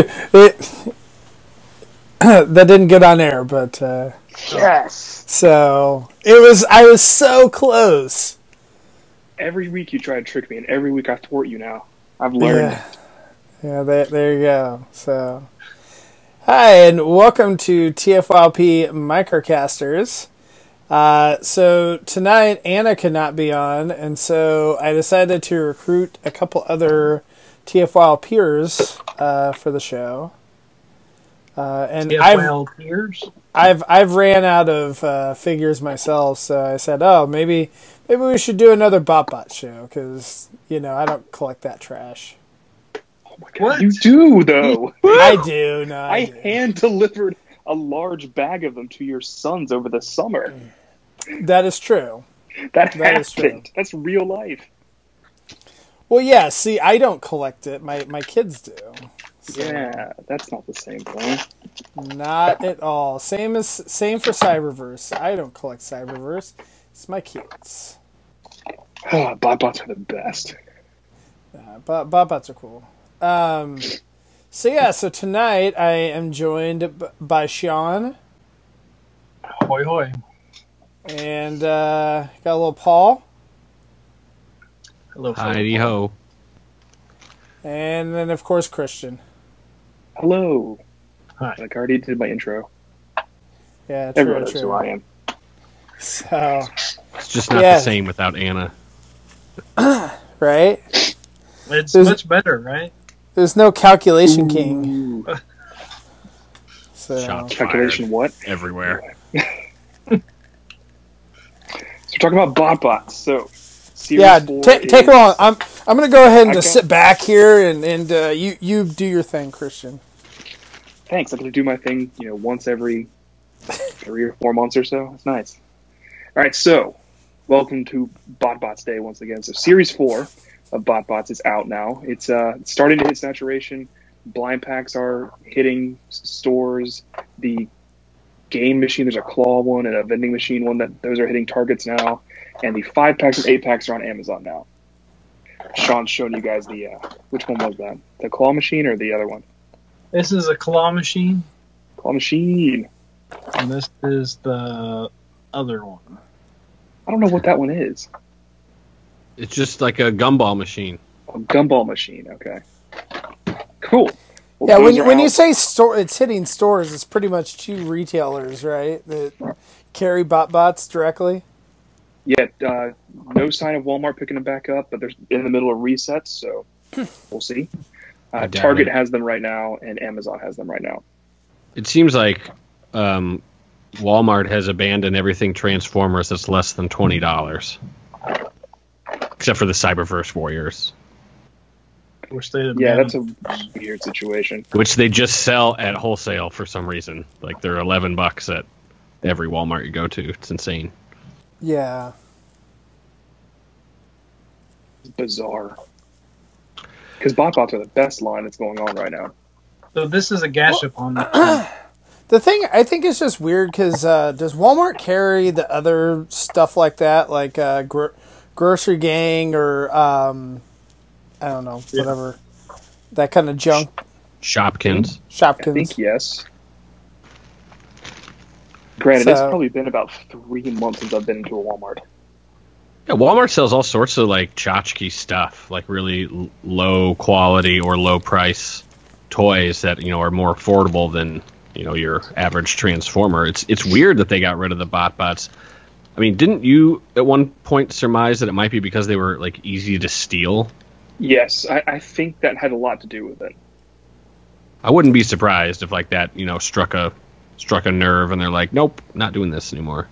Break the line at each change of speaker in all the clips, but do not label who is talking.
it, that didn't get on air, but uh,
Yes.
so it was. I was so close.
Every week you try to trick me, and every week I thwart you. Now I've learned.
Yeah, yeah. There, there you go. So, hi and welcome to TFYLP Microcasters. Uh, so tonight Anna could not be on, and so I decided to recruit a couple other TFYL peers uh, for the show. Uh, and I've
peers.
I've I've ran out of uh, figures myself, so I said, oh, maybe maybe we should do another BotBot show because you know I don't collect that trash.
Oh my God,
What?
You do though.
I do. No, I,
I
do.
hand delivered a large bag of them to your sons over the summer.
That is true.
That,
That is true.
That's real life.
Well, yeah. See, I don't collect it. My my kids do. So,
Yeah, that's not the same thing.
Not at all. Same as same for Cyberverse. I don't collect Cyberverse. It's my kids.
Oh, BotBots are the best.
Uh, but BotBots are cool. Um, so yeah. So tonight I am joined b- by Sean
Hoy hoy.
and uh, got a little Paul.
Hello.
Heidi ho.
And then, of course, Christian.
Hello.
Hi.
Like I already did my intro.
Yeah, true,
Everyone knows who
true.
I am.
So,
It's just not
Yeah.
the same without Anna.
right?
It's
There's-
much better, right?
There's no calculation king.
Ooh.
So,
Shots
Calculation what?
everywhere.
So we're talking about bot bots. So, Series
yeah,
4
ta-
is-
take it on. I'm I'm gonna go ahead and just sit back here and and uh, you you do your thing, Christian.
Thanks. I'm to do my thing, you know, once every three or four months or so. It's nice. All right, so welcome to BotBots Day once again. So Series 4 of BotBots is out now. It's uh, starting to hit saturation. Blind packs are hitting stores. The game machine, there's a claw one and a vending machine one that those are hitting targets now. And the five packs and eight packs are on Amazon now. Sean's showing you guys the uh, which one was that? The claw machine or the other one?
This is a claw machine,
Claw machine.
and this is the other one.
I don't know what that one is.
It's just like a gumball machine.
A gumball machine. Okay. Cool. Well,
Yeah, when you,
are
when you say store, it's hitting stores. It's pretty much two retailers, right? That carry bot bots directly.
Yeah, uh, no sign of Walmart picking them back up, but they're in the middle of resets, so we'll see. Uh, Target
it.
has them right now, and Amazon has them right now.
It seems like um, Walmart has abandoned everything Transformers that's less than twenty dollars, except for the Cyberverse Warriors,
Which they
Yeah, that's a weird situation.
which they just sell at wholesale for some reason. Like they're eleven bucks at every Walmart you go to. It's insane.
Yeah.
It's bizarre. Because BotBots are the best line that's going on right now.
So this is a Gashapon machine.
The thing I think is just weird because uh, does Walmart carry the other stuff like that, like uh, gro- grocery gang or um, I don't know,
Yeah.
whatever that kind of junk,
Shopkins.
Shopkins.
I think yes. Granted, it's probably been about three months since I've been into a Walmart.
Yeah, Walmart sells all sorts of like tchotchke stuff, like really l- low quality or low price toys that you know are more affordable than you know your average Transformer. It's it's weird that they got rid of the bot bots. I mean, didn't you at one point surmise that it might be because they were like easy to steal?
Yes, I, I think that had a lot to do with it.
I wouldn't be surprised if like that you know struck a struck a nerve and they're like, nope, not doing this anymore.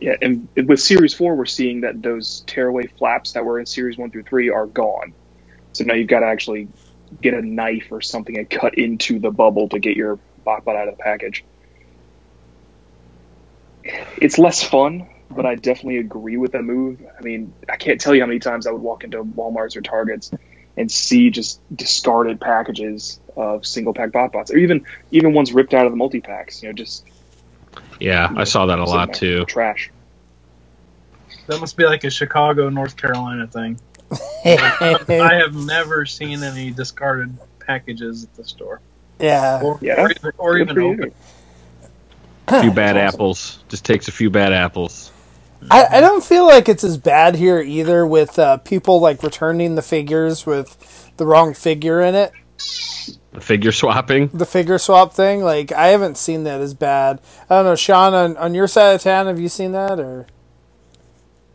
Yeah, and with Series 4, we're seeing that those tearaway flaps that were in Series 1 through 3 are gone. So now you've got to actually get a knife or something and cut into the bubble to get your BotBot out of the package. It's less fun, but I definitely agree with that move. I mean, I can't tell you how many times I would walk into Walmarts or Targets and see just discarded packages of single pack bot bots, or even even ones ripped out of the multi packs. You know, just
Yeah, I saw that a lot too.
Trash.
That must be like a Chicago, North Carolina thing. I have never seen any discarded packages at the store.
Yeah.
Or,
Yeah.
or even, or even open.
A few bad
awesome.
apples. Just takes a few bad apples.
I, I don't feel like it's as bad here either with uh, people like returning the figures with the wrong figure in it.
The figure swapping.
The figure swap thing, like I haven't seen that as bad. I don't know, Sean, on, on your side of town, have you seen that or?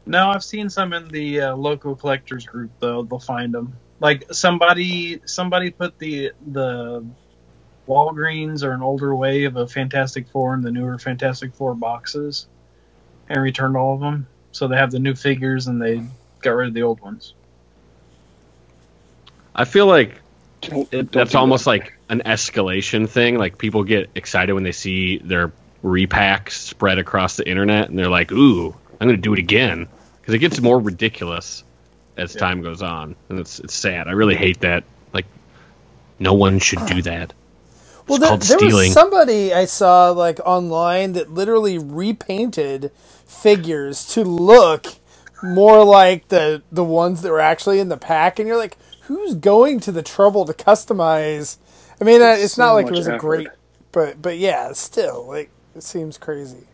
No, I've seen some in the uh, local collectors group though. They'll find them. Like somebody, somebody put the the Walgreens or an older wave of a Fantastic Four in the newer Fantastic Four boxes, and returned all of them. So they have the new figures and they got rid of the old ones.
I feel like
Don't-
it,
don't
that's
do
almost
that.
like an escalation thing. Like people get excited when they see their repacks spread across the internet, and they're like, "Ooh, I'm going to do it again," because it gets more ridiculous as
Yeah.
time goes on, and it's it's sad. I really hate that. Like, no one should do that.
Well,
It's
there, there was somebody I saw like online that literally repainted figures to look more like the the ones that were actually in the pack, and you're like, who's going to the trouble to customize? I mean, uh,
It's
it's not
so
like it
much
was a great, but but yeah, still like it seems crazy.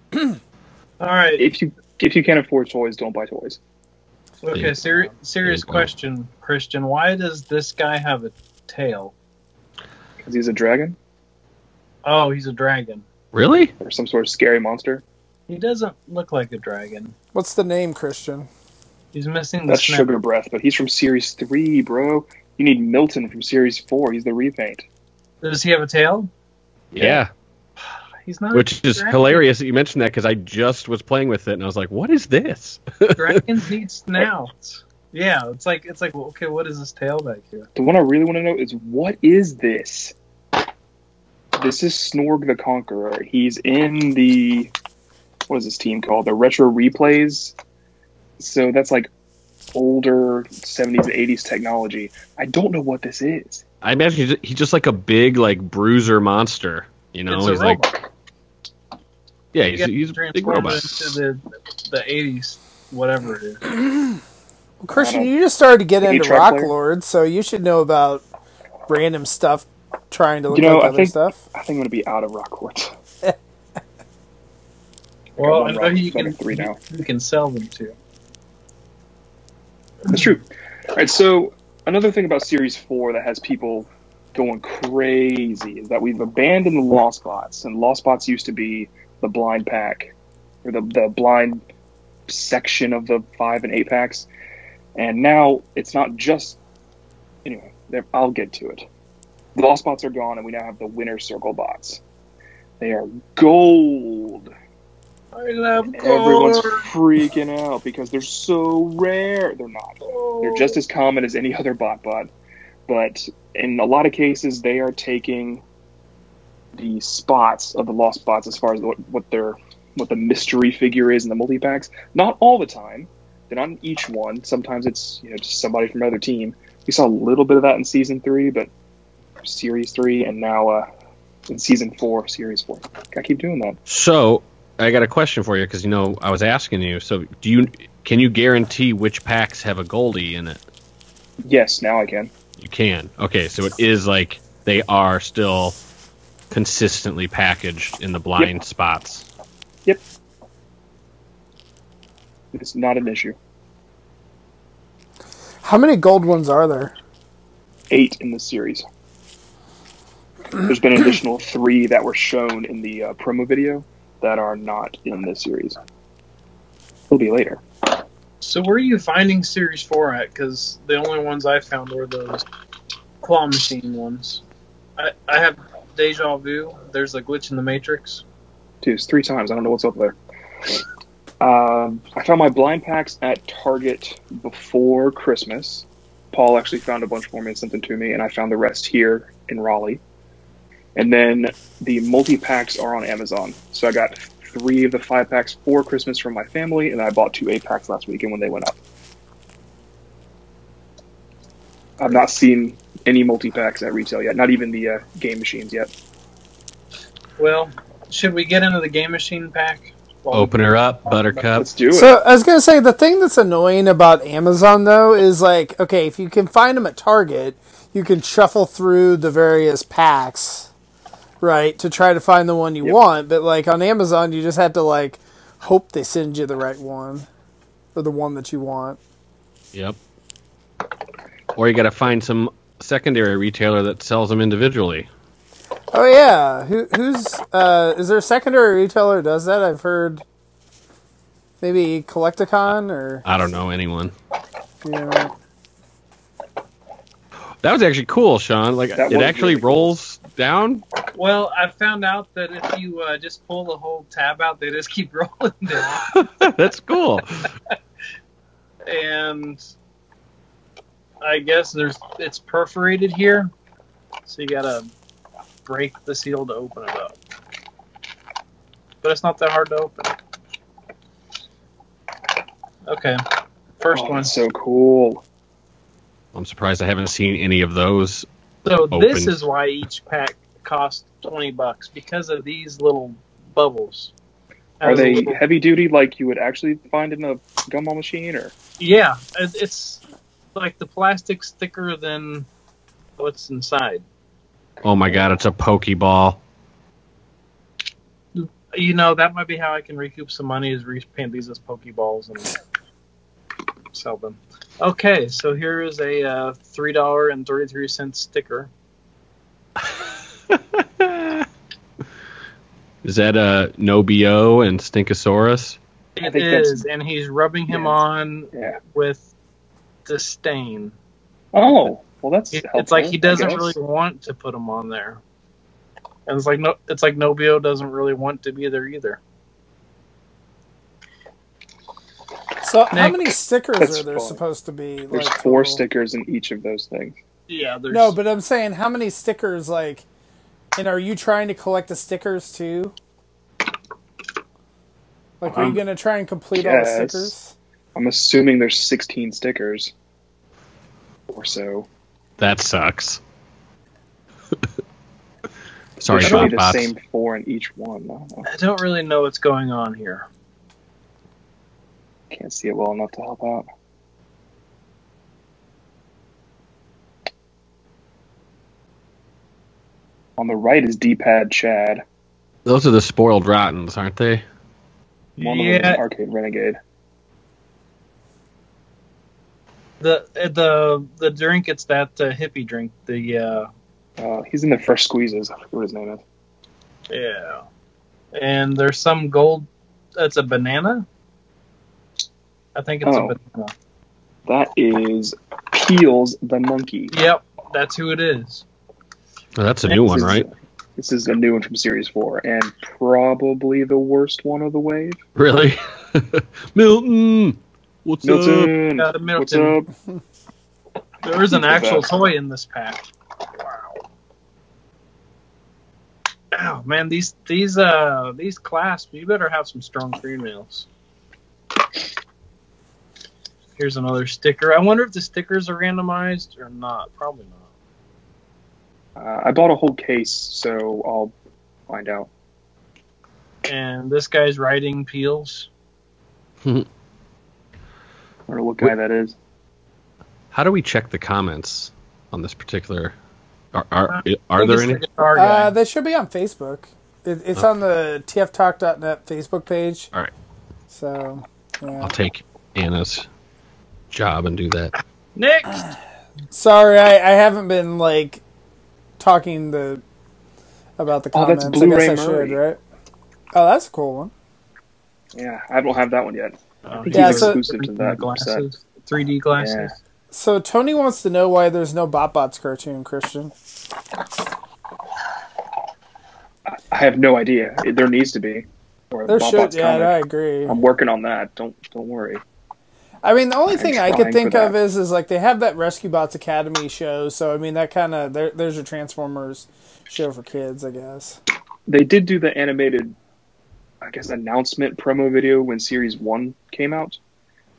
All right.
if you if you can't afford toys, don't buy toys.
Okay.
Yeah.
Seri- serious question, Christian. Why does this guy have a tail?
Because he's a dragon
Oh, he's a dragon.
Really?
or some sort of scary monster.
He doesn't look like a dragon.
What's the name, Christian?
He's missing the
That's
snap.
Sugar Breath, but he's from Series Three, bro. You need Milton from Series Four. He's the repaint.
Does he have a tail?
Yeah.
He's not.
Which
a
is
dragon.
hilarious that you mentioned that because I just was playing with it and I was like, "What is this?"
Dragons need snouts. Yeah, it's like it's like well, okay, what is this tail back here?
The one I really want to know is what is this? This is Snorg the Conqueror. He's in the what is this team called? The Retro Replays. So that's like older 70s, and 80s technology. I don't know what this is.
I imagine he's, he's just like a big like bruiser monster. You know,
it's a
he's like
robot.
yeah,
You
he's,
get
he's a big
transformed
robot.
into the the eighties, whatever it is.
Well, Christian, you just started to get into Rock
player?
Lord, so you should know about random stuff trying to look
You know,
like
I
other
think-
stuff.
I think I'm going to be out of Rockport.
Well, I know
rock,
you
so I
can
three now.
you can sell them too.
That's true. All right, so another thing about Series 4 that has people going crazy is that we've abandoned the Lost Bots, and Lost Bots used to be the blind pack, or the, the blind section of the 5 and 8 packs, and now it's not just. Anyway, I'll get to it. The Lost Bots are gone, and we now have the Winner Circle Bots. They are gold.
I love gold.
Everyone's freaking out because they're so rare. They're not. They're just as common as any other bot bot, but in a lot of cases, they are taking the spots of the lost bots as far as what, what their what the mystery figure is in the multi packs. Not all the time. They're not in each one. Sometimes it's you know just somebody from another team. We saw a little bit of that in season three, but series three, and now uh, in season four, series four. Gotta keep doing that.
So I got a question for you because you know I was asking you. So do you can you guarantee which packs have a Goldie in it?
Yes, now I can.
You can. Okay, so it is like they are still consistently packaged in the blind spots.
It's not an issue.
How many gold ones are there?
eight in the series. There's been an additional three that were shown in the uh, promo video that are not in this series. It'll be later.
So where are you finding Series Four at? Because the only ones I found were those claw machine ones. I I have deja vu. There's a glitch in the Matrix.
Dude, it's three times. I don't know what's up there. Um, I found my blind packs at Target before Christmas. Paul actually found a bunch for me and sent them to me, and I found the rest here in Raleigh. And then the multi packs are on Amazon. So I got three of the five packs for Christmas from my family, and I bought two eight packs last weekend when they went up. I've not seen any multi packs at retail yet, not even the uh, game machines yet.
Well, should we get into the game machine pack? Well,
Open her up, Buttercup.
Let's do it.
So I was gonna say the thing that's annoying about Amazon though is like, okay, if you can find them at Target, you can shuffle through the various packs, right, to try to find the one you
Yep.
want. But like on Amazon, you just have to like hope they send you the right one or the one that you want.
Yep. Or you got to find some secondary retailer that sells them individually.
Oh yeah, Who, who's uh, is there a secondary retailer who does that? I've heard maybe Collecticon or
I don't know anyone.
you know.
That was actually cool, Sean. Like
That
it actually
really cool.
rolls down.
Well, I found out that if you uh, just pull the whole tab out, they just keep rolling down.
That's cool.
and I guess there's it's perforated here, so you gotta break the seal to open it up. But it's not that hard to open. Okay, first
Oh,
one.
that's so cool.
I'm surprised I haven't seen any of those.
So this is why each pack costs twenty bucks because of these little bubbles.
Are they
little-
heavy duty like you would actually find in a gumball machine, or
Yeah, it's like the plastic's thicker than what's inside.
Oh my god, it's a Pokeball.
You know, that might be how I can recoup some money is repaint these as Pokeballs and sell them. Okay, so here is a uh, three dollar and thirty three cent sticker.
Is that a Nobio and Stinkosaurus?
I
It
think that's-
is, and he's rubbing him
Yeah.
on
yeah?
with disdain.
Oh, well, that's
It-
helpful,
it's like he doesn't really want to put him on there, and it's like no, it's like Nobio doesn't really want to be there either.
So how many stickers
That's
are there
fun.
supposed to be?
There's
like,
four
total?
stickers in each of those things.
Yeah, there's
No, but I'm saying how many stickers like and are you trying to collect the stickers too? Like are you
Um,
gonna try and complete all the stickers?
I'm assuming there's 16 stickers or so.
That sucks. Sorry,
there should be the
Botbots.
same four in each one. I don't.
I don't really know what's going on here.
Can't see it well enough to help out. On the right is D-pad Chad.
Those are the spoiled rottens, aren't they?
One of them is
yeah,
Arcade Renegade.
The the the drink it's that uh, hippie drink. The uh,
Uh, he's in the fresh squeezes. I forget what his name is.
yeah, and there's some gold. That's a banana. I think it's
Oh.
a banana.
That is Peels the Monkey.
Yep, that's who it is.
Oh, that's a new one,
is-
right?
This is a new one from Series 4, and probably the worst one of the wave.
Really? Milton, what's up?
Milton! What's up?
There is an actual toy in this pack. Wow. Oh man, these these uh these clasps, you better have some strong fingernails. Here's another sticker. I wonder if the stickers are randomized or not. Probably not.
Uh, I bought a whole case, so I'll find out.
And this guy's writing peels.
I don't know what guy that is.
How do we check the comments on this particular? Are are, are there any?
the guitar.
Uh, they should be on Facebook. It, it's on the tftalk.net Facebook page.
All right,
So yeah.
I'll take Anna's job and do that.
Next.
Sorry, I, I haven't been like talking the about the comments.
Oh, that's
comments. I guess
Blu-ray
I should,
Murray.
right? Oh, that's a cool one.
Yeah, I don't have that one yet.
Oh,
Yeah,
he's
so-
exclusive to that
glasses. 3D glasses.
Yeah.
So Tony wants to know why there's no BotBots cartoon, Christian.
I have no idea. There needs to be. Or
There
Bob
should,
Bots
yeah,
comic.
I agree.
I'm working on that. Don't don't worry.
I mean, the only
I'm
thing I could think of
that.
is is like they have that Rescue Bots Academy show. So I mean, that kind of there, there's your Transformers show for kids, I guess.
They did do the animated, I guess, announcement promo video when Series One came out.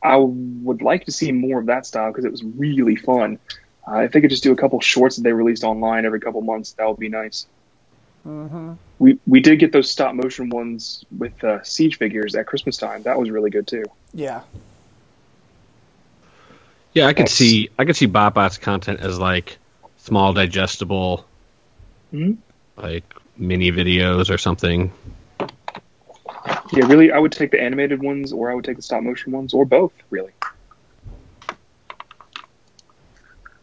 I would like to see more of that style because it was really fun. Uh, if they could just do a couple shorts that they released online every couple months, that would be nice.
hmm
We we did get those stop motion ones with uh, siege figures at Christmas time. That was really good too.
Yeah.
Yeah, I could
That's-
see I could see BotBot's content as like small digestible,
Mhm.
like mini videos or something.
Yeah, really, I would take the animated ones, or I would take the stop motion ones, or both. Really.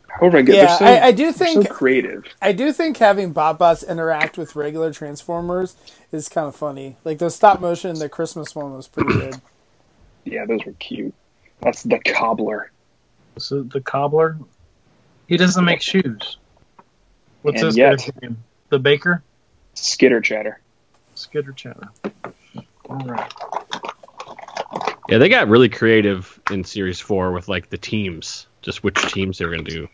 However, I get
Yeah,
so,
I, I do think
so creative.
I do think having BotBots interact with regular Transformers is kind of funny. Like the stop motion, the Christmas one was pretty good.
Yeah, those were cute. That's the cobbler.
So the cobbler, he doesn't make shoes. What's
And
this
yet-
guy's name? The baker,
Skitter chatter.
Skitter Chatter. All right.
Yeah, they got really creative in Series Four with like the teams, just which teams they're gonna do.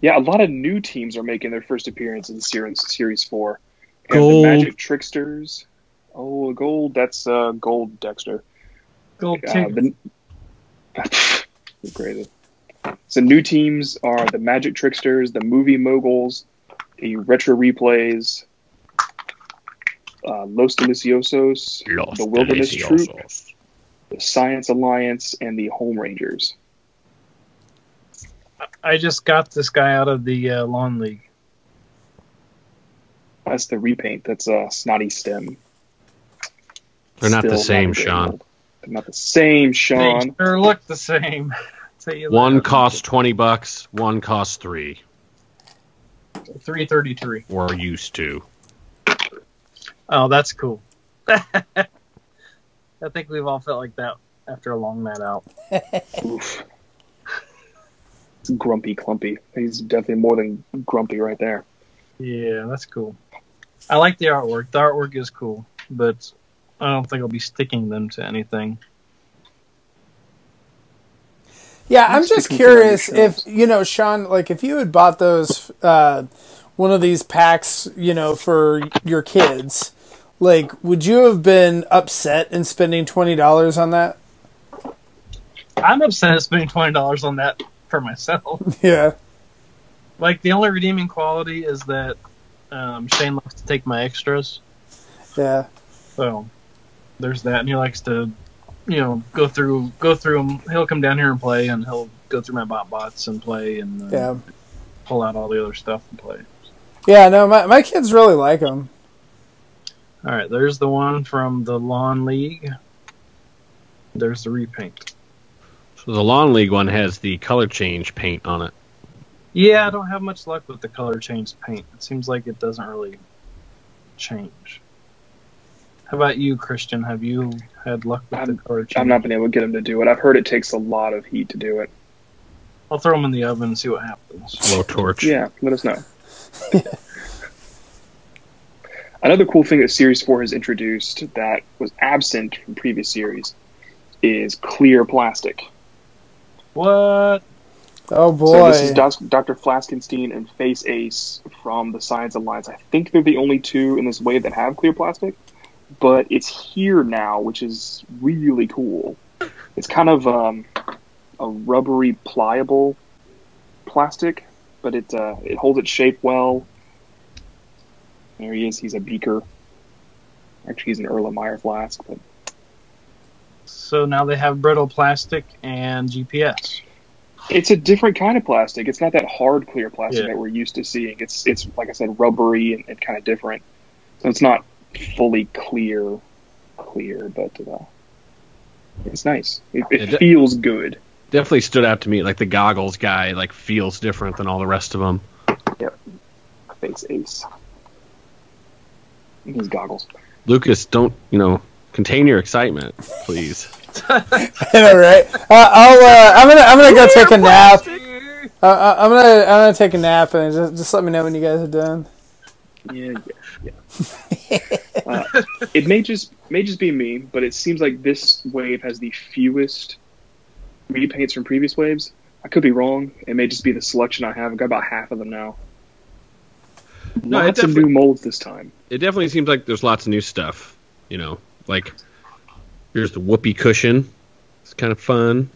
Yeah, a lot of new teams are making their first appearance in Series Series Four. We have
Gold.
the Magic Tricksters. Oh, gold. That's uh, Gold Dexter.
Gold
Uh, the, great. So new teams are the Magic Tricksters, the Movie Moguls, the Retro Replays, uh, Los Deliciosos,
Los
the Wilderness Troop, the Science Alliance, and the Home Rangers.
I just got this guy out of the uh, lawn league.
That's the repaint. That's uh, Snotty Stem.
They're not the
Still
same,
a great
Sean.
mold. They're not the same, Sean.
They
Sean.
sure look the same.
One
that.
costs twenty bucks, one costs three,
three thirty three.
We're used to.
Oh, that's cool. I think we've all felt like that after a long night out.
Oof. It's grumpy, clumpy. He's definitely more than grumpy right there.
Yeah, that's cool. I like the artwork. The artwork is cool, but I don't think I'll be sticking them to anything.
Yeah, I'm
Let's
just
stick them to
curious if you know, Sean, like if you had bought those uh, one of these packs, you know, for your kids, like would you have been upset in spending twenty dollars on that?
I'm upset at spending twenty dollars on that for myself.
Yeah.
like the only redeeming quality is that um, Shane likes to take my extras,
Yeah.
so there's that, and he likes to, you know, go through go through them. He'll come down here and play, and he'll go through my bot bots and play, and uh,
Yeah.
pull out all the other stuff and play.
Yeah, no, my my kids really like them.
All right, there's the one from the Lawn League. There's the repaint.
So the Lawn League one has the color change paint on it.
Yeah, I don't have much luck with the color change paint. It seems like it doesn't really change. How about you, Christian? Have you had luck with the
I'm-
color change?
I've not been able to get him to do it. I've heard it takes a lot of heat to do it.
I'll throw them in the oven and see what happens.
Slow torch.
Yeah, let us know. Another cool thing that Series 4 has introduced that was absent from previous series is clear plastic.
What?
Oh boy.
So this is Doc- Dr. Flaskenstein and Face Ace from the Science Alliance. I think they're the only two in this wave that have clear plastic, but it's here now, which is really cool. It's kind of um, a rubbery, pliable plastic, but it uh, it holds its shape well. There he is. He's a beaker. Actually, he's an Erlenmeyer flask, but
So now they have brittle plastic and GPS.
It's a different kind of plastic. It's not that hard clear plastic
Yeah.
that we're used to seeing. It's it's like I said, rubbery and, and kind of different. So it's not fully clear, clear, but uh, it's nice. It, it
Yeah, de-
feels good.
Definitely stood out to me. Like the goggles guy, like feels different than all the rest of them.
Face Ace. And His goggles.
Lucas, don't you know? Contain your excitement, please.
I know, right? Uh, I'll. Uh, I'm gonna. I'm gonna go take a nap. Uh, uh, I'm gonna. I'm gonna take a nap and just, just let me know when you guys are done.
Yeah, yeah, yeah. uh, it may just may just be me, but it seems like this wave has the fewest repaints from previous waves. I could be wrong. It may just be the selection I have. I've got about half of them now.
No, it
Lots of new molds this time.
It definitely seems like there's lots of new stuff. You know, like here's the whoopee cushion. It's kind of fun.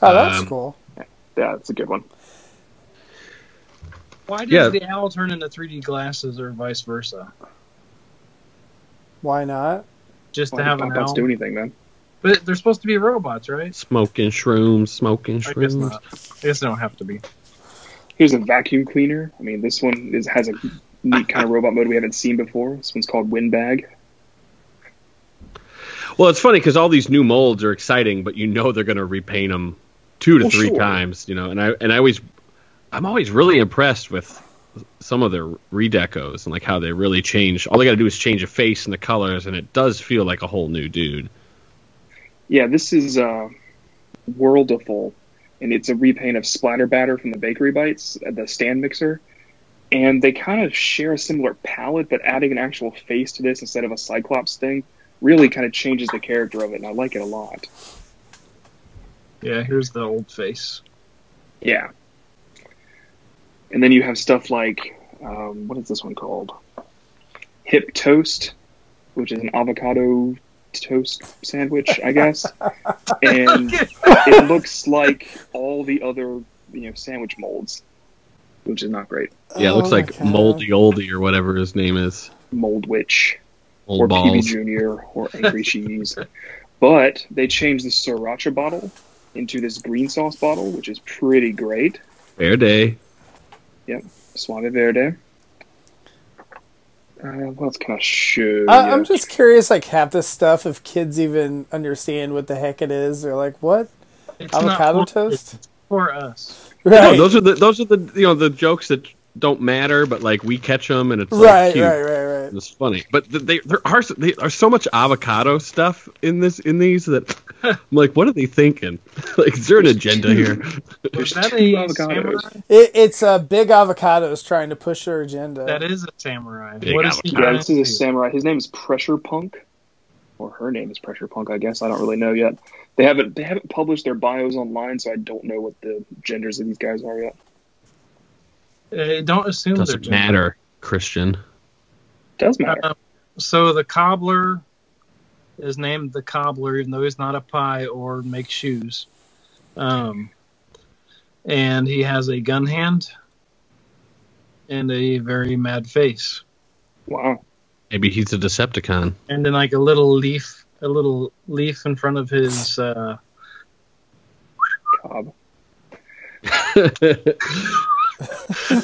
Oh, that's
Um,
cool.
Yeah, it's a good one.
Why does
Yeah.
the owl turn into 3D glasses or vice versa?
Why not?
Just
Why
to have an owl?
do anything then?
But they're supposed to be robots, right?
Smoking shrooms, smoking
I guess
shrooms.
not. I guess they don't have to be.
Here's a vacuum cleaner. I mean, this one is, has a neat kind of robot mode we haven't seen before. This one's called Windbag.
Well, it's funny because all these new molds are exciting, but you know they're going to repaint them two to
Well,
three
sure.
times. You know, and I and I always, I'm always really impressed with some of their redecos and like how they really change. All they got to do is change a face and the colors, and it does feel like a whole new dude.
Yeah, this is uh, Worldiful, and it's a repaint of Splatter Batter from the Bakery Bites, uh, the stand mixer. And they kind of share a similar palette, but adding an actual face to this instead of a Cyclops thing really kind of changes the character of it, and I like it a lot.
Yeah, here's the old face.
Yeah. And then you have stuff like, um, what is this one called? Hip Toast, which is an avocado toast sandwich, I guess. and it looks like all the other, you know, sandwich molds, which is not great.
Yeah, it looks
Oh
like
God.
Moldy Oldie or whatever his name is.
Mold Witch
Old
or PB. Junior or Angry Cheese. But they changed the sriracha bottle into this green sauce bottle, which is pretty great.
Fair day.
Suave Verde. Uh, what else can I show
I,
you?
I'm just curious, like half this stuff, if kids even understand what the heck it is. They're like, "What
It's not
avocado
for-
toast?"
It's for us.
Right,
No, those are the those are the you know the jokes that don't matter, but like we catch them and it's like,
right,
cute.
right, right, right.
It's funny, but they there are they are so much avocado stuff in this in these that I'm like, what are they thinking? like, is there an agenda here?
Was
There's
that
two
a
avocados.
samurai?
It, it's uh, big avocados trying to push their agenda.
That is a samurai.
Big
what is he
Yeah, this is a samurai. His name is Pressure Punk, or her name is Pressure Punk. I guess I don't really know yet. They haven't they haven't published their bios online, so I don't know what the genders of these guys are yet.
Uh, don't assume they're
Doesn't
gender.
matter, Christian.
Does matter.
Uh, so the cobbler is named the cobbler, even though he's not a pie or makes shoes. Um, and he has a gun hand and a very mad face,
wow.
Maybe he's a Decepticon.
and then like a little leaf, a little leaf in front of his. Uh,
Cobb.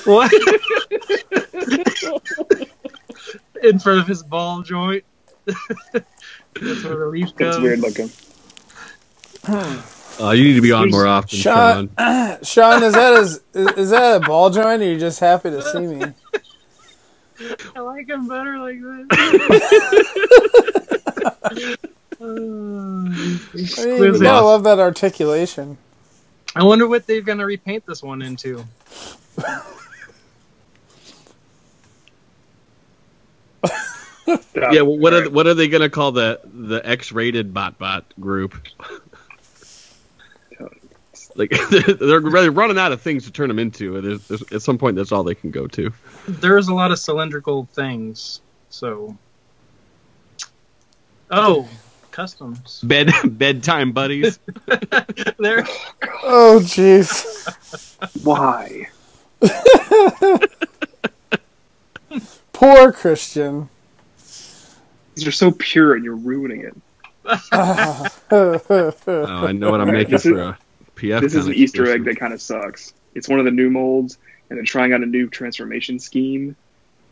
what? in front of his ball joint. That's where the leaf goes.
That's weird looking.
Uh, you need to be on more often,
Sean,
Sean.
Sean, is that is, is that a ball joint, or are you just happy to see me?
I like him better like this. Uh,
I mean, you gotta love that articulation.
I wonder what they're gonna repaint this one into.
Yeah, well, what are what are they gonna call the the X-rated bot bot group? like they're really running out of things to turn them into. and There's, there's, at some point, that's all they can go to.
There's a lot of cylindrical things, so. Oh, customs.
Bed bedtime buddies.
there.
Oh, jeez.
Why?
Poor Christian.
You're so pure, and you're ruining it.
oh, I know what I'm making
This is-
for a PF.
This is an Easter egg that kind of sucks. It's one of the new molds, and they're trying out a new transformation scheme,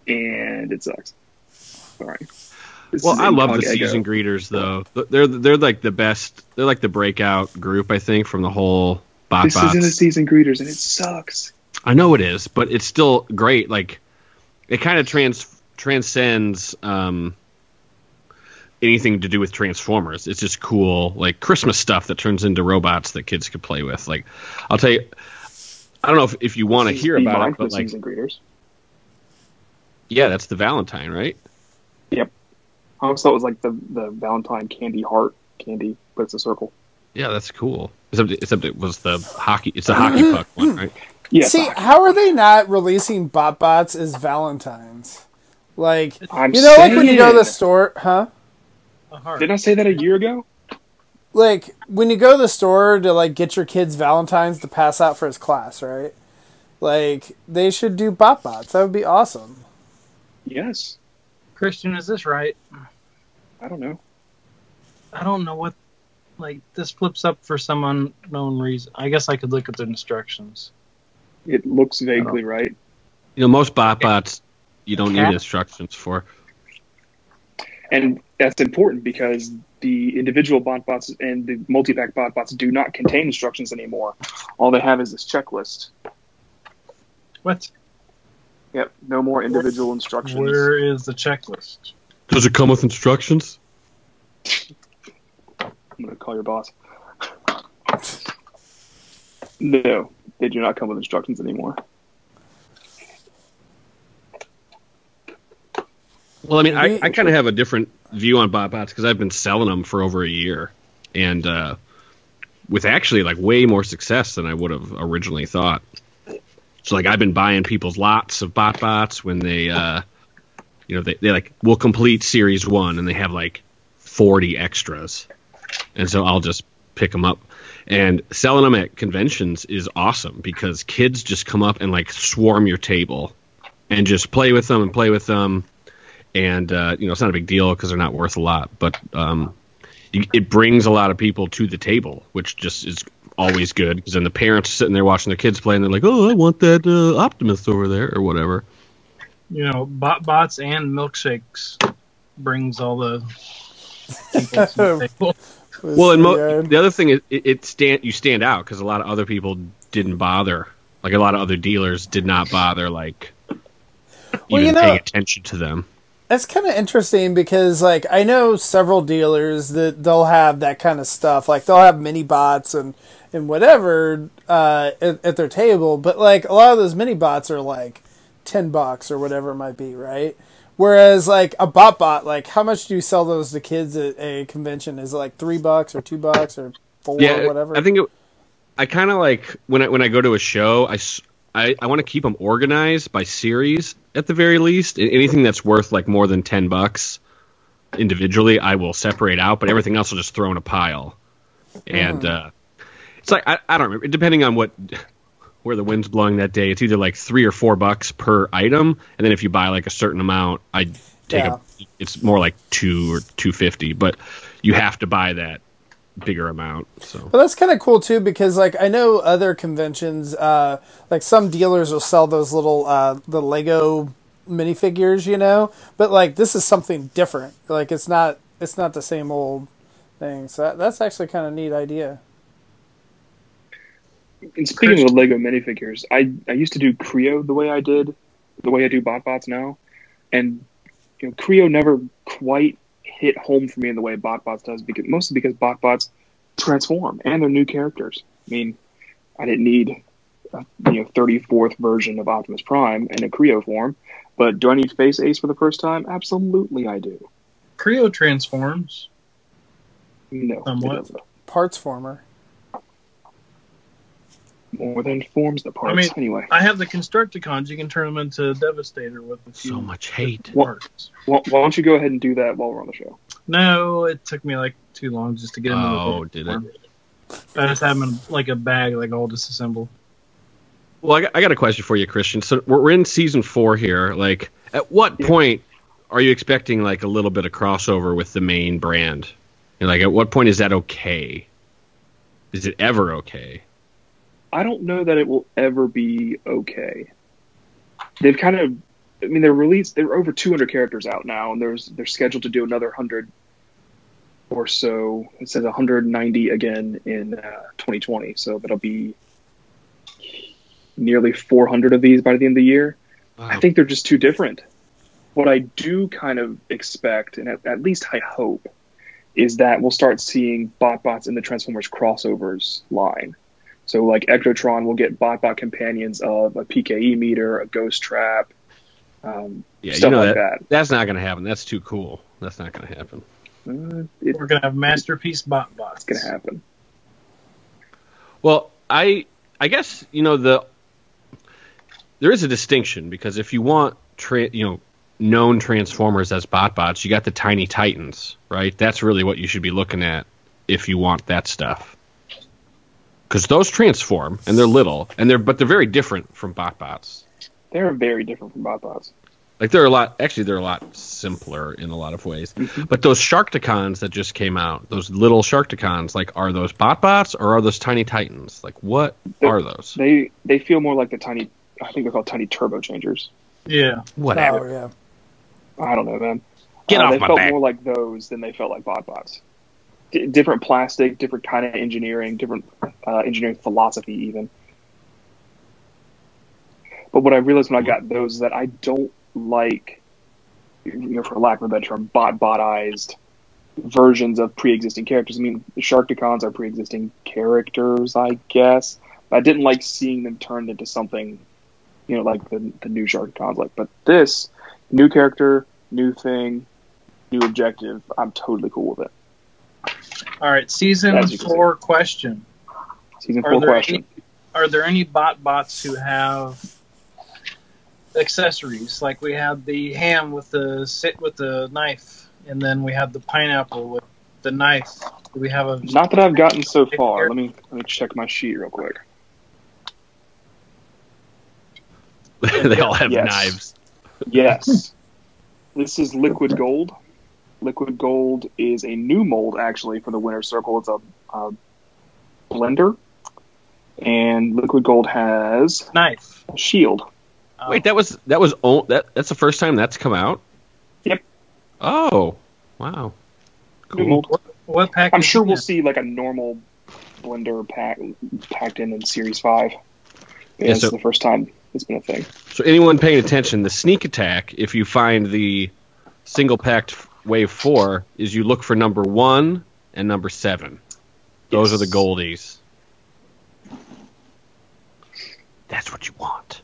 and it sucks. Sorry. This
Well, I love the season greeters though. They're they're like the best. They're like the breakout group, I think, from the whole bot
This isn't a season greeters, and it sucks.
I know it is, but it's still great. Like it kind of trans transcends um, anything to do with Transformers. It's just cool, like Christmas stuff that turns into robots that kids could play with. Like I'll tell you, I don't know if, if you want to hear about it, but like
season greeters.
yeah, that's the Valentine, right?
I always thought it was like the the Valentine candy heart candy, but it's a circle.
Yeah, that's cool. Except except it was the hockey. It's a hockey mm-hmm. puck one, right?
Yeah,
See, how are they not releasing bot bots as Valentines? Like,
I'm
you know, like when you go to the store, huh?
Didn't I say that a year ago?
Like when you go to the store to like get your kids Valentines to pass out for his class, right? Like they should do bot bots. That would be awesome.
Yes.
Christian, is this right?
I don't know.
I don't know what. Like this flips up for some unknown reason. I guess I could look at the instructions.
It looks vaguely oh. right.
You know, most bot bots you don't need instructions for.
And that's important because the individual bot bots and the multi-pack bot bots do not contain instructions anymore. All they have is this checklist.
What?
Yep, no more individual instructions.
Where is the checklist?
Does it come with instructions?
I'm going to call your boss. no, they do not come with instructions anymore.
Well, I mean, I, I kind of have a different view on bot bots because I've been selling them for over a year, and uh, with actually like way more success than I would have originally thought. So like I've been buying people's lots of bot bots when they, uh, you know, they they like will complete series one and they have like forty extras, and so I'll just pick them up. And selling them at conventions is awesome because kids just come up and like swarm your table and just play with them and play with them and uh, you know it's not a big deal because they're not worth a lot, but um, it brings a lot of people to the table, which just is always good because then the parents are sitting there watching their kids play and they're like, "Oh, I want that uh, Optimus over there" or whatever.
You know, bot bots and milkshakes brings all the people the.
Well, and mo- the other thing is it, it stand you stand out because a lot of other people didn't bother, like a lot of other dealers did not bother, like
Well,
even
you know-
paying attention to them.
That's kind of interesting because, like, I know several dealers that they'll have that kind of stuff. Like, they'll have mini bots and and whatever uh, at, at their table, but like a lot of those mini bots are like ten bucks or whatever it might be, right? Whereas like a bot bot, like how much do you sell those to kids at a convention? Is it like three bucks or two bucks or four
yeah,
or whatever?
I think it, I kind of like when I when I go to a show, I s- I, I want to keep them organized by series at the very least. Anything that's worth like more than ten bucks individually, I will separate out, but everything else I'll just throw in a pile. And uh, it's like I, I don't remember depending on what where the wind's blowing that day. It's either like three or four bucks per item, and then if you buy like a certain amount, I take
Yeah.
a. It's more like two or two fifty, but you have to buy that bigger amount. So
But that's kind of cool too because like I know other conventions, uh, like some dealers will sell those little uh, the Lego minifigures, you know. But like this is something different. Like it's not it's not the same old thing. So that, that's actually kind of neat idea.
And speaking of Lego minifigures, I I used to do Kre-O the way I did, the way I do BotBots now, and you know Kre-O never quite hit home for me in the way BotBots does because mostly because BotBots transform and they're new characters. I mean, I didn't need a you know 34th version of Optimus Prime in a Kre-O form, but do I need Face Ace for the first time? Absolutely, I do.
Kre-O transforms.
No,
Somewhat.
Parts former.
More than forms the parts.
I mean,
anyway,
I have the Constructicons. You can turn them into Devastator with a few
so much hate.
Well-
parts.
why, why don't you go ahead and do that while we're on the show?
No, it took me like too long just to get into
Oh,
the
did it?
I just have them in like a bag, like all disassembled.
Well, I got, I got a question for you, Christian. So we're, we're in season four here. Like, at what
Yeah.
point are you expecting like a little bit of crossover with the main brand? And like, at what point is that okay? Is it ever okay?
I don't know that it will ever be okay. They've kind of, I mean, they're released. They're over 200 characters out now, and there's they're scheduled to do another 100 or so. It says 190 again in uh, 2020, so that'll be nearly 400 of these by the end of the year. I think they're just too different. What I do kind of expect, and at, at least I hope, is that we'll start seeing BotBots in the Transformers crossovers line. So, like Ectotron will get BotBot companions of a PKE meter, a Ghost Trap, um,
yeah,
stuff
you know
like
that,
that.
that's not going to happen. That's too cool. That's not going to happen.
Uh, it-
We're gonna have masterpiece bot bots.
it's gonna happen.
Well, I I guess you know the there is a distinction because if you want tra- you know known transformers as bot bots, you got the tiny titans, right? That's really what you should be looking at if you want that stuff. Because those transform and they're little and they're but they're very different from bot bots.
They're very different from BotBots.
Like they're a lot. Actually, they're a lot simpler in a lot of ways.
Mm-hmm.
But those Sharkticons that just came out, those little Sharkticons, like are those bot bots or are those tiny Titans? Like what
They're-
are those?
They they feel more like the tiny. I think they're called tiny turbo changers.
Yeah.
Whatever.
Oh yeah.
I don't know, man.
Get
Uh,
off
they
my
felt
back.
more like those than they felt like bot bots. Different plastic, different kind of engineering, different uh, engineering philosophy, even. But what I realized when I got those is that I don't like, you know, for lack of a better term, bot botized versions of pre-existing characters. I mean, the Sharkticons are pre-existing characters, I guess. I didn't like seeing them turned into something, you know, like the the new Sharkticons. Like, but this new character, new thing, new objective. I'm totally cool with it.
All right. Season
As you can
four question.
Season
Are
four
there
question.
any are there any bot bots who have accessories? Like we had the ham with the sit with the knife, and then we had the pineapple with the knife. Do we have a
Not that I've gotten so far. Let me let me check my sheet real quick.
they all have
Yes.
knives.
Yes, this is Liquid Gold. Liquid Gold is a new mold actually for the Winter Circle. It's a, a blender, and Liquid Gold has
knife?
shield.
Oh,
Wait, that was that was o- that that's the first time that's come out.
Yep.
Oh, wow.
New
Cool.
mold.
what pack?
I'm sure we'll
in?
see like a normal blender pack packed in in Series Five.
Yeah,
Yeah,
so-
is the first time it's been a thing.
So anyone paying attention, the sneak attack, if you find the single packed wave four, is you look for number one and number seven. Those
Yes.
are the goldies. That's what you want.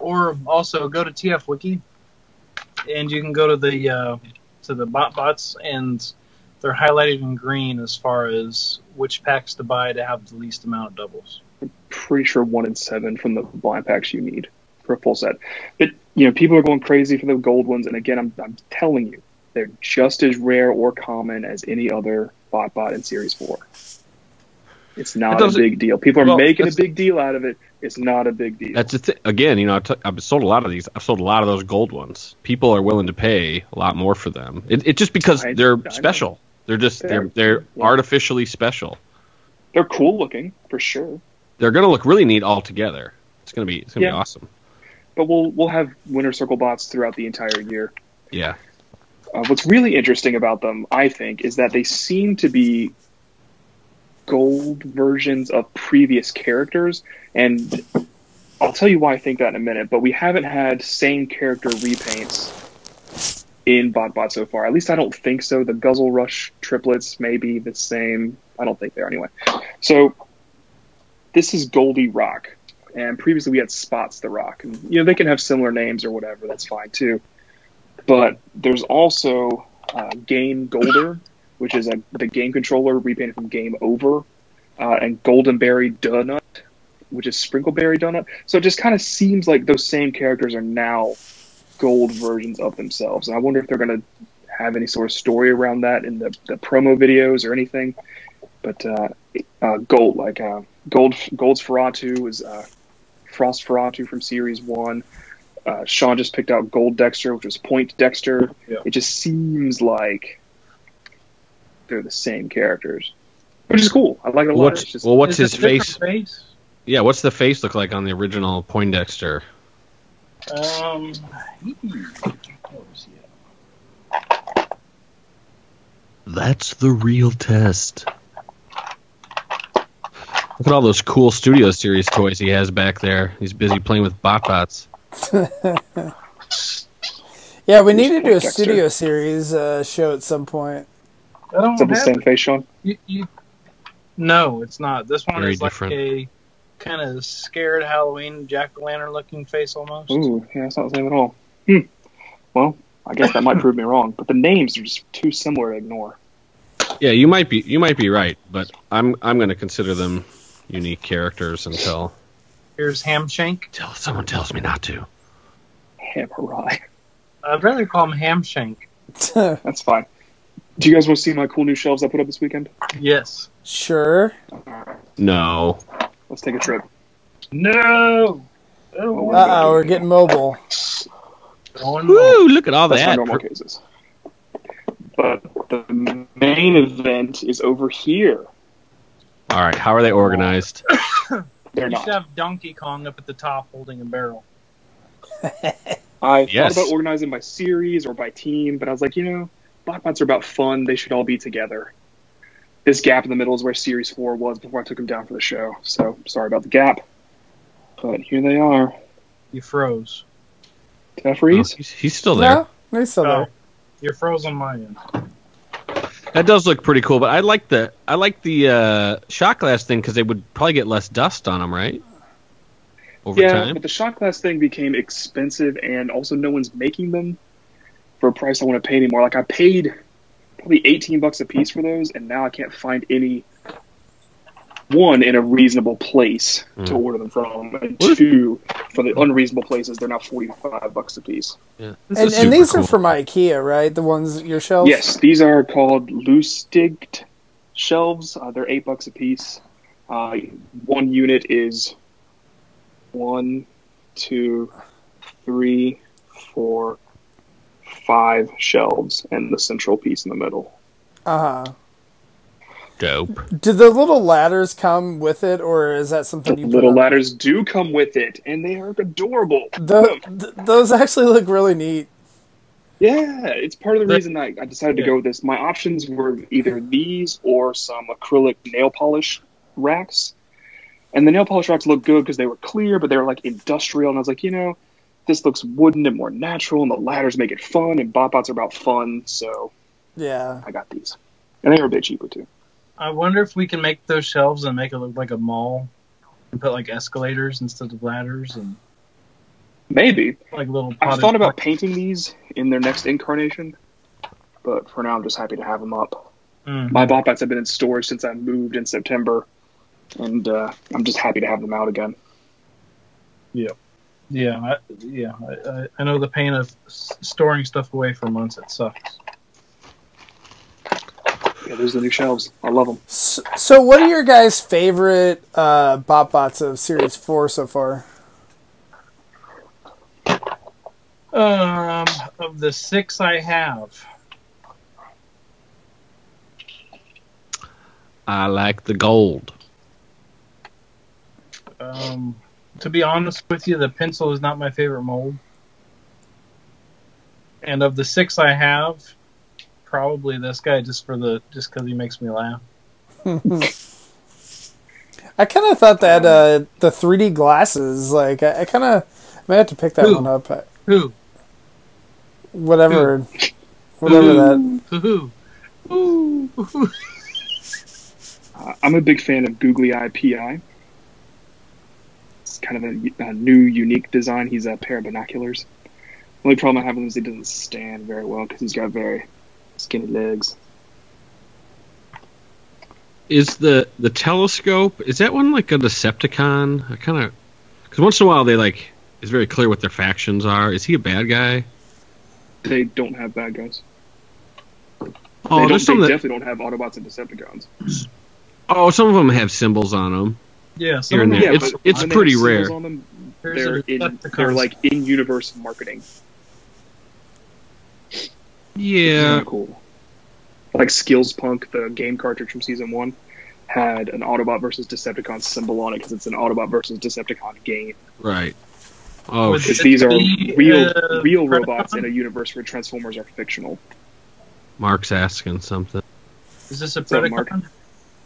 Or also go to TF Wiki, and you can go to the uh, to the bot bots, and they're highlighted in green as far as which packs to buy to have the least amount of doubles.
pretty sure one in seven from the blind packs you need for a full set. But you know, people are going crazy for the gold ones, and again, I'm I'm telling you, they're just as rare or common as any other bot bot in Series Four. It's
It
not a big deal. People are
well,
making a big deal out of it. It's not a big deal.
That's the th- again, you know, I've, t- I've sold a lot of these. I've sold a lot of those gold ones. People are willing to pay a lot more for them. It's it just because
I-
they're
I know.
special. They're just they're
They're-
they're
yeah.
artificially special.
They're cool looking for sure,
They're gonna look really neat all together. It's gonna be it's gonna
Yeah.
be awesome.
but we'll we'll have Winter Circle bots throughout the entire year.
Yeah.
Uh, what's really interesting about them, I think, is that they seem to be gold versions of previous characters, and I'll tell you why I think that in a minute. But we haven't had same character repaints in BotBot so far. At least I don't think so. The Guzzle Rush triplets may be the same. I don't think they are anyway. So this is Goldie Rock, and previously we had Spots the Rock, and you know they can have similar names or whatever. That's fine too. But there's also uh, Game Golder, which is a, the game controller repainted from Game Over, uh, and Golden Berry Donut, which is Sprinkleberry Donut. So it just kind of seems like those same characters are now gold versions of themselves. And I wonder if they're going to have any sort of story around that in the, the promo videos or anything. But uh, uh, gold, like uh, gold, Gold's Ferratu is uh, Frost Ferratu from Series One. Uh, Sean just picked out Gold Dexter, which was Point Dexter.
Yeah.
It just seems like they're the same characters, which is cool. I like it a lot.
What's
It's just,
well? What's his
it a different
face?
face?
Yeah. What's the face look like on the original Poindexter?
Um, what was he at?
That's the real test. Look at all those cool Studio Series toys he has back there. He's busy playing with BotBots.
Yeah, we need to do a
Dexter.
studio series uh, show at some point.
I don't
is that the
have
same face, Sean?
You, you, no, it's not. This one
Very
is like
different.
a kind of scared Halloween jack o' lantern looking face almost.
Ooh, yeah, it's not the same at all. Hmm. Well, I guess that might prove me wrong, but the names are just too similar to ignore.
Yeah, you might be you might be right, but I'm I'm going to consider them unique characters until
Here's Hamshank.
until someone tells me not to.
Hamurai.
I'd rather call him Hamshank.
That's fine. Do you guys want to see my cool new shelves I put up this weekend?
Yes.
sure.
No.
Let's take a trip.
No.
Uh oh, we're getting mobile.
Going
Woo! Look at all
That's for
that.
normal cases. But the main event is over here.
All right, how are they organized?
They're
You should have Donkey Kong up at the top holding a barrel.
I
Yes.
thought about organizing by series or by team, but I was like, you know, Botbots are about fun. They should all be together. This gap in the middle is where Series 4 was before I took them down for the show. So sorry about the gap. But here they are.
You froze.
Did I
Oh,
freeze?
he's, he's still there.
No, no, he's still
Oh,
there.
you're frozen on my end.
That does look pretty cool, but I like the I like the uh, shot glass thing because they would probably get less dust on them, right? Over
yeah,
time.
but the shot glass thing became expensive, and also no one's making them for a price I want to pay anymore. Like I paid probably eighteen bucks a piece for those, and now I can't find any one in a reasonable place to
Mm.
order them from, and
What
two for the unreasonable places they're now forty five bucks a piece.
Yeah.
And, and these
cool.
are from IKEA, right? The ones your shelves.
Yes, these are called Lustigt shelves. Uh, they're eight bucks a piece. Uh, one unit is one, two, three, four, five shelves, and the central piece in the middle.
Uh huh.
Dope.
Do the little ladders come with it, or is that
The
something you put
little
on?
ladders do come with it, and they are adorable.
Tho- th- those actually look really neat.
Yeah, it's part of the
The-
reason I, I decided to go with this. My options were either these or some acrylic nail polish racks. And the nail polish racks looked good because they were clear, but they were like industrial. And I was like, you know, this looks wooden and more natural, and the ladders make it fun, and BotBots are about fun, so
Yeah.
I got these. And they were a bit cheaper too.
I wonder if we can make those shelves and make it look like a mall and put like escalators instead of ladders and
Maybe.
like little.
I've thought about painting these in their next incarnation, but for now I'm just happy to have them up.
Mm.
My BotBots have been in storage since I moved in September, and uh, I'm just happy to have them out again.
Yeah, I, yeah. I, I, I know the pain of storing stuff away for months. It sucks.
Yeah, those are the new shelves. I love them.
So, so what are your guys' favorite uh, BotBots of Series 4 so far?
Um, of the six I have,
I like the gold.
um, to be honest with you, the pencil is not my favorite mold. And of the six I have, probably this guy just for the just because he makes me laugh.
I kind of thought that uh, the 3D glasses, like, I, I kind of might have to pick that
Who?
one up. Uh,
Who?
Whatever. Whatever that.
Who? Who? Who?
Uh, I'm a big fan of Googly Eye PI. It's kind of a, a new, unique design. He's a pair of binoculars. The only problem I have with him is he doesn't stand very well because he's got very skinny legs.
Is the the telescope? Is that one like a Decepticon? I kind of because once in a while they like it's very clear what their factions are. Is he a bad guy?
They don't have bad guys.
Oh,
they don't,
there's some
they
that,
definitely don't have Autobots and Decepticons.
oh, some of them have symbols on them.
Yeah,
Here and
some of
there.
them-
It's- it's pretty rare.
On them, they're in, they're like in universe marketing.
Yeah,
Kinda cool. Like Skills Punk, the game cartridge from season one, had an Autobot versus Decepticon symbol on it because it's an Autobot versus Decepticon game.
right. Oh, shit.
Because these are real,
uh,
real robots in a universe where Transformers are fictional.
Mark's asking something.
Is this a
that
Predacon?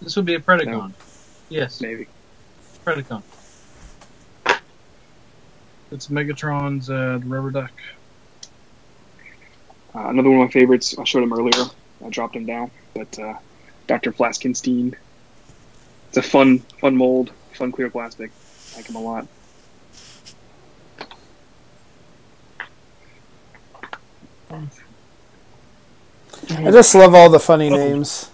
This would be a Predacon.
No.
Yes,
Maybe.
Predacon. It's Megatron's uh, rubber duck.
Uh, another one of my favorites. I showed him earlier. I dropped him down, but uh, Dr. Flaskenstein. It's a fun, fun mold, fun clear plastic. I like him a lot.
I just love all the funny names.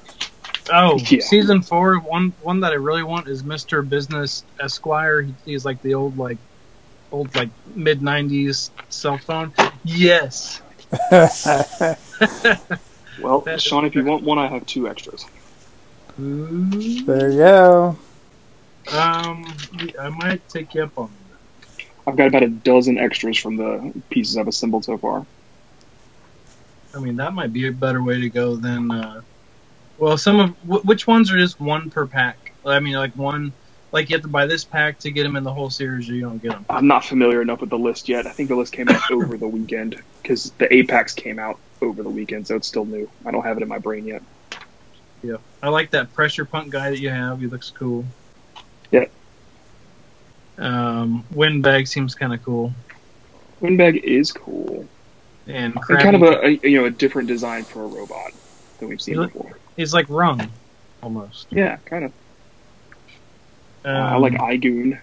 Oh,
Yeah.
season four. One one that I really want is Mister Business Esquire. He, he's like the old like old like mid '90s cell phone. Yes.
Well, Sean, if you want one, I have two extras.
There you go.
Um, I might take you up on that.
I've got about a dozen extras from the pieces I've assembled so far.
I mean, that might be a better way to go than. Uh, well, some of wh- which ones are just one per pack? I mean, like one, like you have to buy this pack to get them in the whole series, or you don't get them.
I'm not familiar enough with the list yet. I think the list came out over the weekend because the Apex came out over the weekend, so it's still new. I don't have it in my brain yet.
Yeah, I like that pressure punk guy that you have. He looks cool.
Yeah.
Um, windbag seems kind of cool,
Windbag is cool.
and
And kind of a, a you know a different design for a robot than we've seen
You look-
before.
he's like rung, almost.
Yeah, kind of.
Um,
I like Igoon,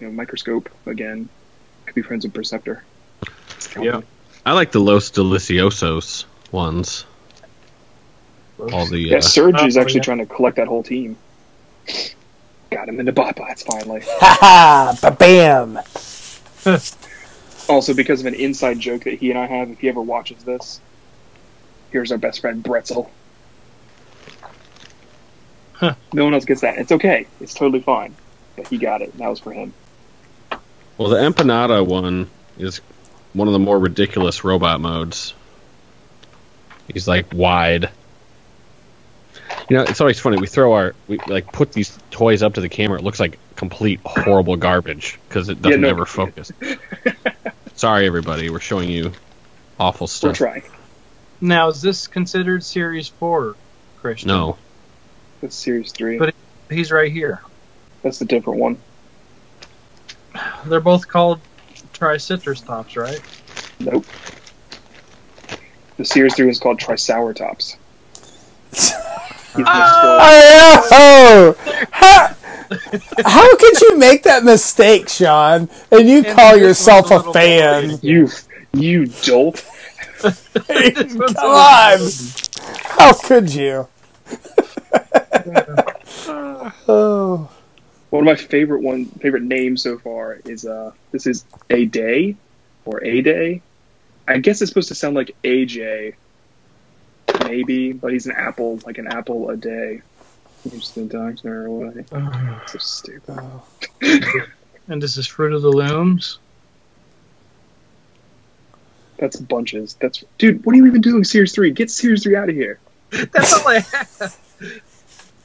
you know, microscope again. Could be friends with Perceptor.
Yeah.
I like the Los Deliciosos ones. All the
Yeah,
uh,
Surge is
Oh,
actually
yeah.
trying to collect that whole team. Got him into BotBots finally.
Ha ha! Ba bam!
Also, because of an inside joke that he and I have, if he ever watches this, here's our best friend Bretzel.
Huh.
No one else gets that. It's okay. It's totally fine. But he got it. and That was for him.
well, the Empanada one is one of the more ridiculous robot modes. He's like wide. You know, it's always funny. We throw our we like put these toys up to the camera. It looks like complete horrible garbage because it doesn't
no.
ever focus. Sorry, everybody. We're showing you awful stuff.
We're
stuff.
trying.
Now, is this considered Series Four, Christian?
No,
That's Series 3.
But- He's right here.
That's the different one.
They're both called Tricitrus tops, right?
Nope. The Series 3 was called Triceratops. He's
Oh! How, how could you make that mistake, Sean? And you
And
call yourself a
a
fan?
more-
You, you dolt.
Come on! How could you? Oh.
One of my favorite one favorite names so far is uh this is a day or a day. I guess it's supposed to sound like AJ, maybe, but he's an apple, like an apple a day. Keeps the doctor away. So stupid.
And this is Fruit of the Looms.
That's bunches. That's dude. What are you even doing? Series three. Get Series three out of here.
That's all I have.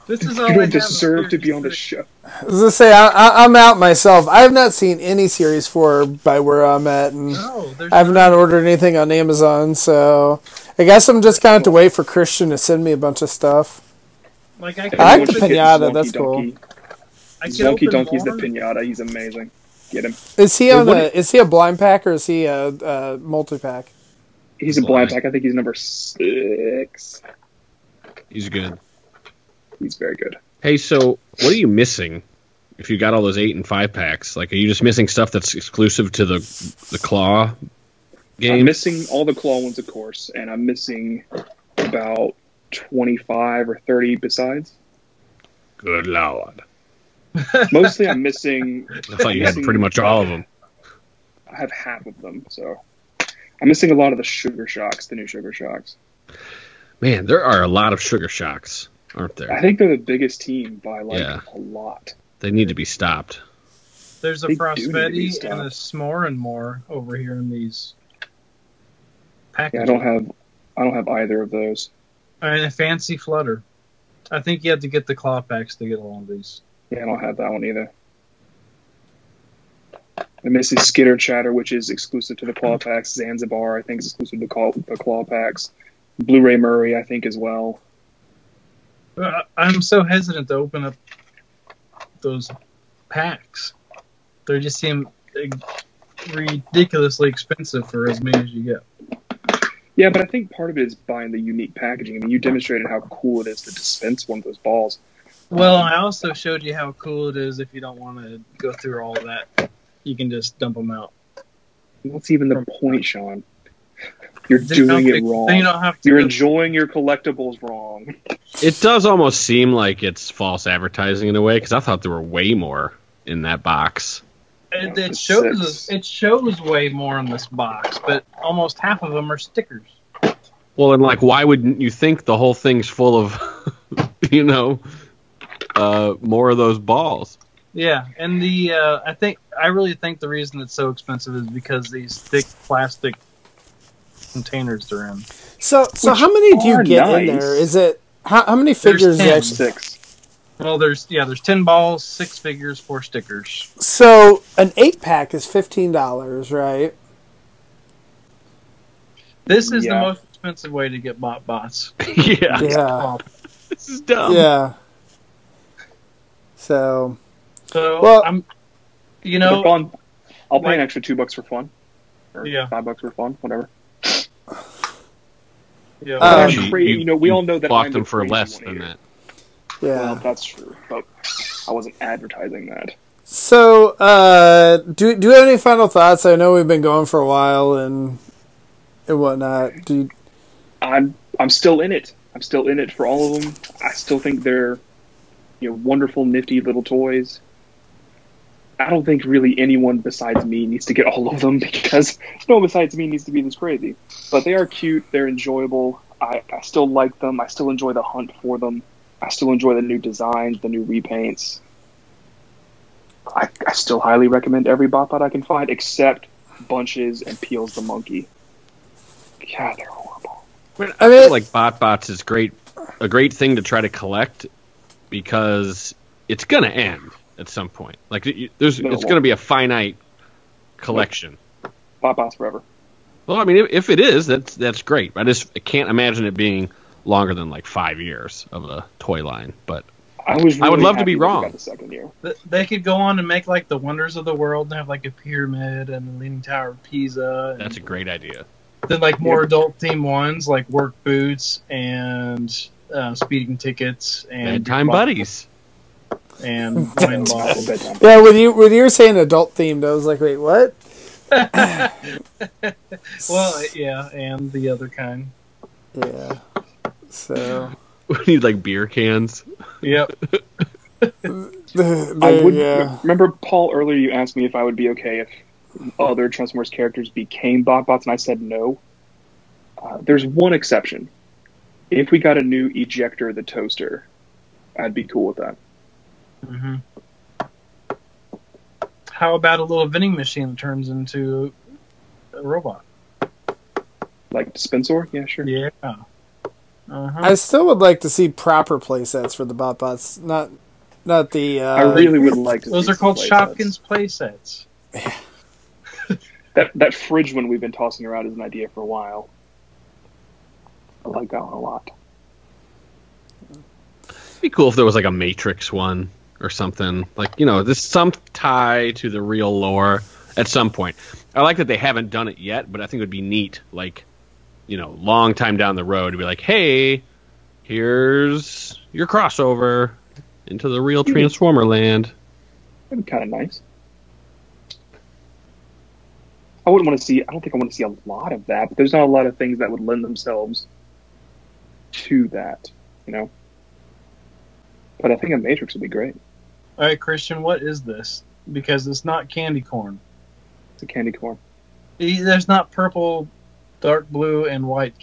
This is
You
I
don't
have.
deserve to be on the
Series
show.
I was gonna say I, I, I'm out myself. I have not seen any series four by where I'm at, and.
No,
I have not ordered anything on Amazon. So I guess I'm just kind of to wait for Christian to send me a bunch of stuff.
Like I,
I like the pinata,
Zwonky
that's cool.
Donkey.
I could
Zwonky
open
Donkey's the pinata. He's amazing. Get him.
Is he on
what
a? Is he a blind pack or is he a, a multi pack?
He's a blind
Blind.
pack. I think he's number six.
he's good.
He's very good.
Hey, so what are you missing? If you got all those eight and five packs, like, are you just missing stuff that's exclusive to the the claw game?
I'm missing all the claw ones, of course, and I'm missing about 25 or 30 besides.
Good lord!
Mostly, I'm missing.
I thought you had pretty much all of them.
I have half of them, so I'm missing a lot of the sugar shocks, the new sugar shocks.
Man, there are a lot of sugar shocks, aren't there?
I think they're the biggest team by like
Yeah.
a lot.
They need to be stopped.
There's a
They do need to
and a S'more and more over here in these packages.
Yeah, I don't have. I don't have either of those.
And a fancy flutter. I think you have to get the claw packs to get all of these.
Yeah, I don't have that one either. I'm missing Skitter Chatter, which is exclusive to the claw packs. Zanzibar, I think, is exclusive to the claw, the claw packs. Blu-ray Murray, I think, as well.
Uh, I'm so hesitant to open up those packs. They just seem ridiculously expensive for as many as you get.
Yeah, but I think part of it is buying the unique packaging. I mean, you demonstrated how cool it is to dispense one of those balls.
Well, I also showed you how cool it is if you don't want to go through all that. You can just dump them out.
What's even the point, Sean? You're doing it wrong.
You don't have to.
You're enjoying your collectibles wrong.
It does almost seem like it's false advertising in a way because I thought there were way more in that box.
It, it shows it shows way more in this box, but almost half of them are stickers.
Well, and like, why wouldn't you think the whole thing's full of, you know, uh, more of those balls?
Yeah, and the uh, I think I really think the reason it's so expensive is because these thick plastic containers they're in.
So, so
Which
how many do you
are
get in
nice.
there? Is it how, how many figures? do you
10.
actually,
Six.
Well, there's yeah, there's ten balls, six figures, four stickers.
so an eight pack is fifteen dollars, right?
This is
Yeah.
the most expensive way to get bot bots.
yeah,
Yeah,
this is dumb.
yeah. So,
So
Well-
I'm, you know,
fun. I'll pay
like-
an extra two bucks for fun. Or
Yeah.
five bucks for fun, whatever.
Yeah,
Uh,
I'm
Actually.
You know, we all know that
bought
I'm
them
the
for less than
here.
that.
yeah.
Well, that's true, but I wasn't advertising that.
So, uh, do do you have any final thoughts? I know we've been going for a while and and whatnot. Do you,
I'm I'm still in it. I'm still in it for all of them. I still think they're you know wonderful, nifty little toys. I don't think really anyone besides me needs to get all of them because no one besides me needs to be this crazy. But they are cute. They're enjoyable. I, I still like them. I still enjoy the hunt for them. I still enjoy the new designs, the new repaints. I, I still highly recommend every Botbot I can find except Bunches and Peels the Monkey. God, they're horrible.
I mean,
feel like bot bots is great a great thing to try to collect because it's gonna end at some point like there's
No,
it's
won't.
gonna be a finite collection
Botbots forever.
well i mean if, if it is that's that's great i just I can't imagine it being longer than like five years of a toy line but
I was.
I would love to be wrong.
The second year.
they could go on and make like the wonders of the world and have like a pyramid and the leaning tower of Pisa. And
that's a great idea
then like more adult theme ones like work boots and uh, speeding tickets and
bedtime buddies
and wine bottles.
Yeah. When you when you were saying adult themed, I was like, wait, what?
well, yeah, and the other kind.
Yeah. So
we need like beer cans
Yep.
there,
I would
yeah.
remember Paul earlier. You asked me if I would be okay if other Transformers characters became Botbots, and I said no. Uh, there's one exception. If we got a new ejector, the toaster, I'd be cool with that.
Hmm How about a little vending machine that turns into a robot?
Like Dispensor, yeah, sure.
Yeah. Uh-huh.
I still would like to see proper playsets for the Botbots, not not the. Uh,
I really would like to.
Those
see
are called
play
Shopkins
sets.
play sets.
That that fridge one we've been tossing around is an idea for a while. I like that one a lot.
It'd be cool if there was like a Matrix one or something. Like, you know, there's some tie to the real lore at some point. I like that they haven't done it yet, but I think it would be neat, like, you know, long time down the road to be like, hey, here's your crossover into the real hmm. Transformer land.
That'd be kind of nice. I wouldn't want to see. I don't think I want to see a lot of that, but there's not a lot of things that would lend themselves to that, you know. But I think a Matrix would be great.
All right, Christian, what is this? Because it's not candy corn.
It's a candy corn.
There's not purple, dark blue, and white.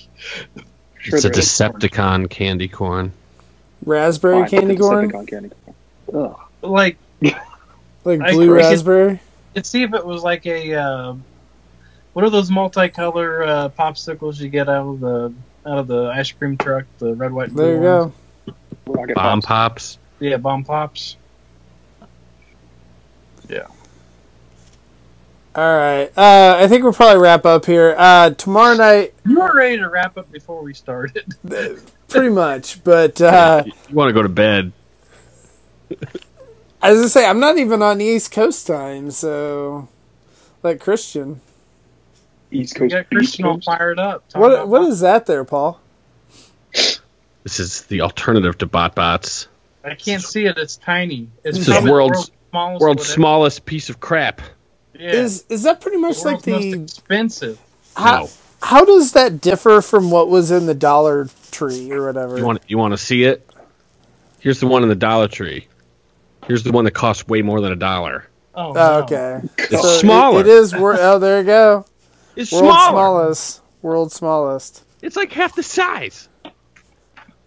Sure,
it's a
there is.
Decepticon candy corn.
raspberry
Fine,
candy corn,
Decepticon candy corn. Ugh.
Like,
like blue
agree.
raspberry.
let's see if it was like a. Uh, what are those multicolor uh, popsicles you get out of the out of the ice cream truck? The red, white, blue.
There you
ones?
go.
Rocket
Bomb
Pops.
Pops.
Yeah, bomb pops. Yeah.
All right. Uh, I think we'll probably wrap up here. Uh, tomorrow night,
You were ready to wrap up before we started.
pretty much. But uh,
you want to go to bed.
As I say I'm not even on East Coast time, so like Christian.
East
We
Coast.
got
East
Christian all fired up. talking
What
about
what that there, Paul?
This is the alternative to BotBots.
I can't see it. It's tiny. It's
This is
probably the
world's-
smallest.
World's smallest piece of crap.
Yeah.
Is is that pretty much
the
like
world's most
the
expensive.
how,
No.
how does that differ from what was in the Dollar Tree or whatever?
You want you want to see it? Here's the one in the Dollar Tree. Here's the one that costs way more than a dollar.
Oh,
oh,
no.
okay.
It's
So it-
smaller.
it is. wor- Oh, there you go.
It's
World's
smaller.
smallest. World's smallest.
It's like half the size.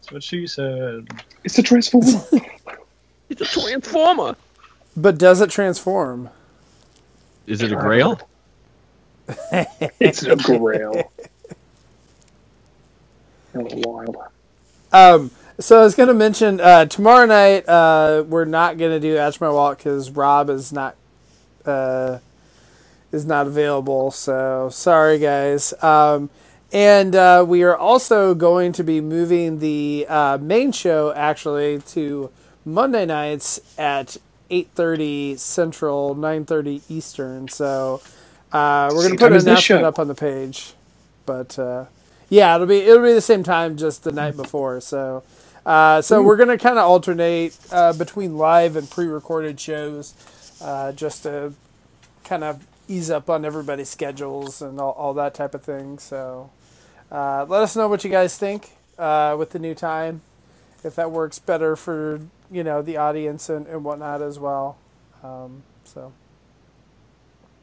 That's what she said.
It's a Transformer.
It's a transformer.
But does it transform?
Is it a grail?
It's a grail. That was wild.
Um, so I was going to mention uh, tomorrow night uh, we're not going to do Atch My Walk because Rob is not uh, is not available. So sorry, guys. Um, and uh, we are also going to be moving the uh, main show actually to Monday nights at eight thirty Central, nine thirty Eastern. So uh, we're going to put an announcement up on the page, but. Uh, yeah, it'll be it'll be the same time, just the night before. So, uh, so we're gonna kind of alternate uh, between live and pre-recorded shows, uh, just to kind of ease up on everybody's schedules and all, all that type of thing. So, uh, let us know what you guys think uh, with the new time, if that works better for you know the audience and, and whatnot as well. Um, so,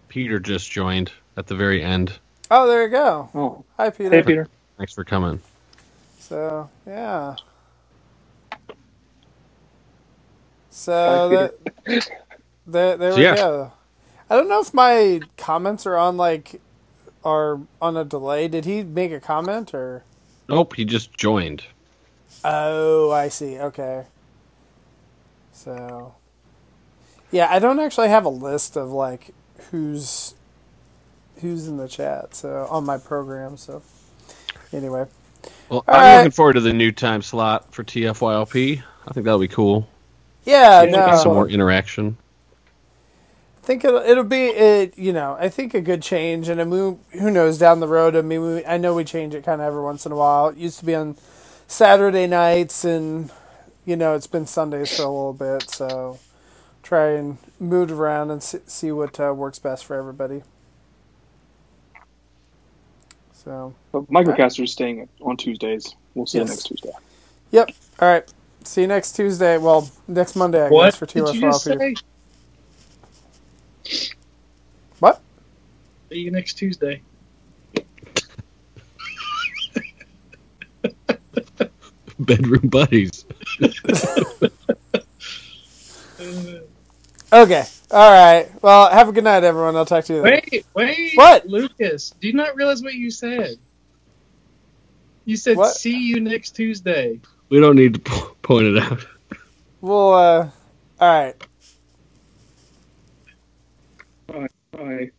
Peter just joined at the very end.
oh, there you go.
Oh,
Hi, Peter.
hey Peter.
Thanks for coming.
So yeah. So
Hi,
that, there, there
So,
we
yeah.
go. I don't know if my comments are on like are on a delay. Did he make a comment or?
Nope, he just joined.
Oh, I see. Okay. So, yeah, I don't actually have a list of like who's who's in the chat. So on my program. So anyway,
Well,
All
I'm
right.
looking forward to the new time slot for TFYLP. I think that'll be cool.
yeah, no,
Get some more interaction.
I think it'll, it'll be it. You know, I think a good change, and a mean, who knows down the road. I mean, we, I know we change it kind of every once in a while. It used to be on Saturday nights, and you know, it's been Sundays for a little bit. So try and move it around and see, see what uh, works best for everybody. So,
But Microcaster is staying on Tuesdays. We'll see
Yes.
you next Tuesday.
yep. All right. See you next Tuesday. Well, next Monday, I
What
guess, for
did you
TLF
just say?
What?
See you next Tuesday.
Bedroom buddies.
Okay. All right. Well, have a good night, everyone. I'll talk to you later.
Wait, wait.
What?
Lucas, do you not realize what you said? You said,
What?
see you next Tuesday.
We don't need to po- point it out.
Well, uh, all right. Bye. Bye.